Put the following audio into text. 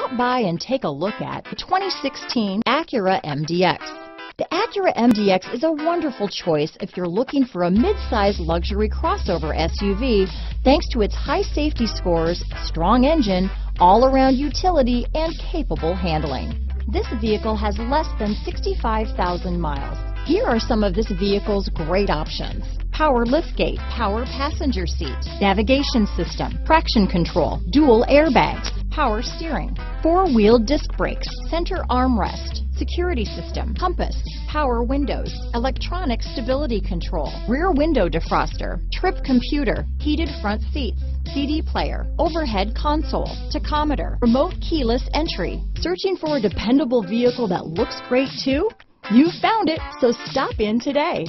Stop by and take a look at the 2016 Acura MDX. The Acura MDX is a wonderful choice if you're looking for a mid-size luxury crossover SUV thanks to its high safety scores, strong engine, all-around utility, and capable handling. This vehicle has less than 65,000 miles. Here are some of this vehicle's great options. Power liftgate, power passenger seat, navigation system, traction control, dual airbags, power steering, four-wheel disc brakes, center armrest, security system, compass, power windows, electronic stability control, rear window defroster, trip computer, heated front seats, CD player, overhead console, tachometer, remote keyless entry. Searching for a dependable vehicle that looks great too? You found it, so stop in today.